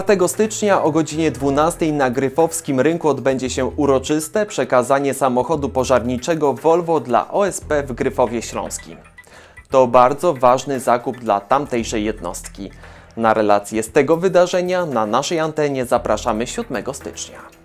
4 stycznia o godzinie 12 na Gryfowskim Rynku odbędzie się uroczyste przekazanie samochodu pożarniczego Volvo dla OSP w Gryfowie Śląskim. To bardzo ważny zakup dla tamtejszej jednostki. Na relację z tego wydarzenia na naszej antenie zapraszamy 7 stycznia.